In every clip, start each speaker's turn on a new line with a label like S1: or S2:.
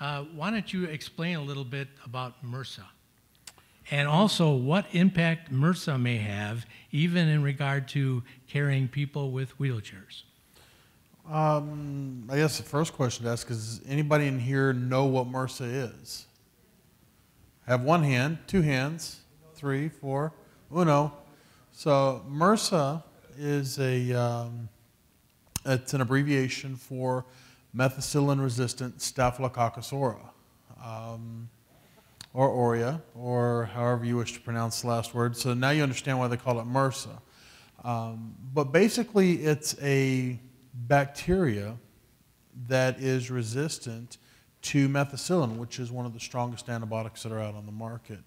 S1: Uh, why don't you explain a little bit about MRSA? And also what impact MRSA may have, even in regard to carrying people with wheelchairs?
S2: Um, I guess the first question to ask is anybody in here know what MRSA is? Have one hand, two hands, three, four, uno. So MRSA is a, um, it's an abbreviation for methicillin-resistant Staphylococcus aureus, um, or aurea, or however you wish to pronounce the last word. So now you understand why they call it MRSA. Um, but basically, it's a bacteria that is resistant to methicillin, which is one of the strongest antibiotics that are out on the market.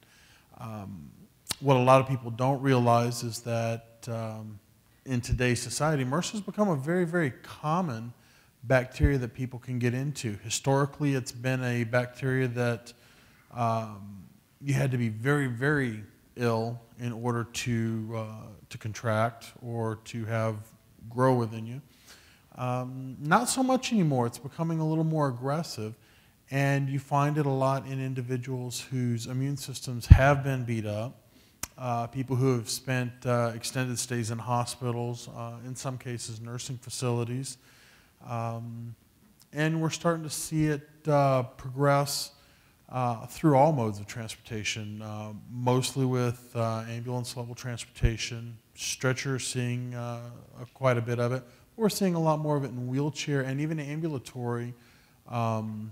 S2: Um, what a lot of people don't realize is that um, in today's society, MRSA has become a very, very common bacteria that people can get into. Historically, it's been a bacteria that um, you had to be very, very ill in order to, uh, to contract or to have grow within you. Um, not so much anymore. It's becoming a little more aggressive. And you find it a lot in individuals whose immune systems have been beat up, uh, people who have spent uh, extended stays in hospitals, uh, in some cases, nursing facilities. Um, and we're starting to see it uh, progress uh, through all modes of transportation, uh, mostly with ambulance level transportation, stretcher seeing quite a bit of it. We're seeing a lot more of it in wheelchair and even ambulatory um,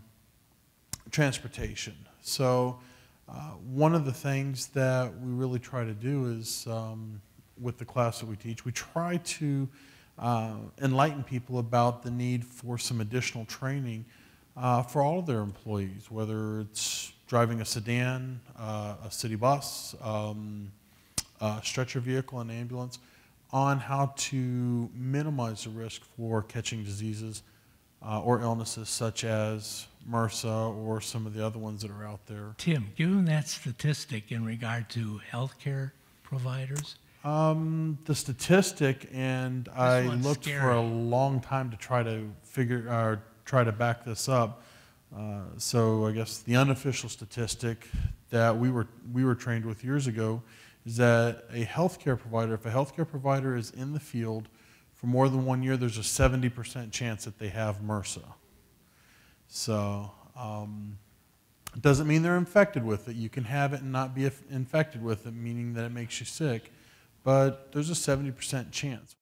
S2: transportation. So uh, one of the things that we really try to do is, um, with the class that we teach, we try to uh, enlighten people about the need for some additional training uh, for all of their employees, whether it's driving a sedan, uh, a city bus, um, a stretcher vehicle, an ambulance, on how to minimize the risk for catching diseases uh, or illnesses such as MRSA or some of the other ones that are out there.
S1: Tim, given that statistic in regard to healthcare providers,
S2: Um, the statistic, and I
S1: one's
S2: looked for a long time to try to figure or try to back this up. Uh, so I guess the unofficial statistic that we were we were trained with years ago is that a healthcare provider, if a healthcare provider is in the field for more than one year, there's a 70% chance that they have MRSA. So um, it doesn't mean they're infected with it. You can have it and not be inf- infected with it, meaning that it makes you sick. But there's a 70% chance.